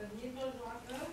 Danilo João